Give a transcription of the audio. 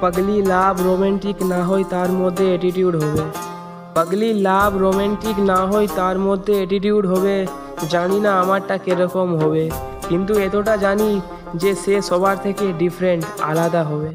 পাগলি লাভ রোমান্টিক না হয় তার মধ্যে অ্যাটিটিউড হবে। পাগলি লাভ রোমান্টিক না হয় তার মধ্যে অ্যাটিটিউড হবে। জানি না আমারটা কীরকম হবে। কিন্তু এতটা জানি যে সে সবার থেকে ডিফারেন্ট আলাদা হবে।